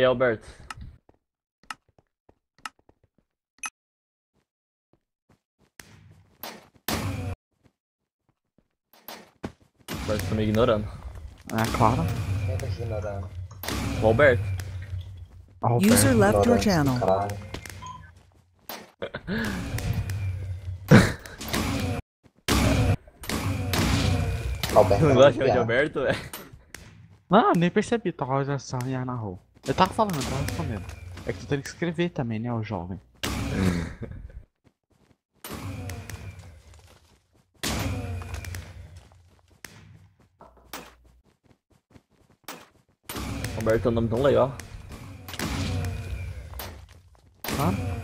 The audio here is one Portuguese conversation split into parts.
E Alberto? Alberto tá me ignorando. É claro. Quem tá te ignorando? O Alberto. Alberto. User left your channel. Caralho. Alberto, Não gosta de. Alberto, velho? Não, nem percebi, tava já só na rua. Eu tava falando, eu tava respondendo. É que tu tem que escrever também, né, o jovem. Alberto é um nome tão legal. Tá?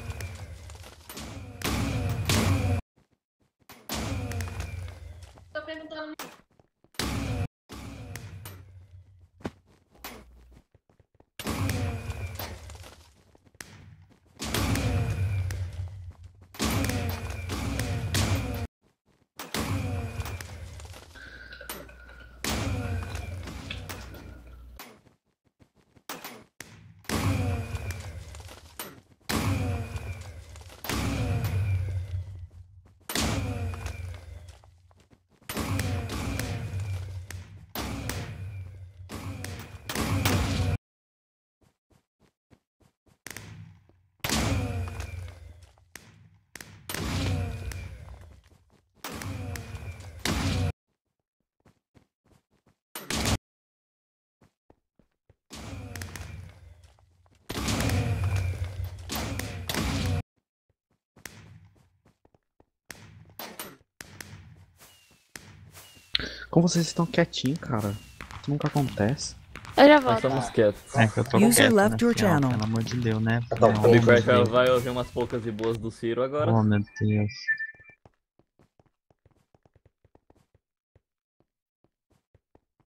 Como vocês estão quietinhos, cara? Isso nunca acontece. Eu já Nós volto. estamos quietos. É que eu tô User quieto, left né, your channel. Pelo amor de Deus, né? Vai, Deus. vai ouvir umas poucas e boas do Ciro agora. Oh, meu Deus.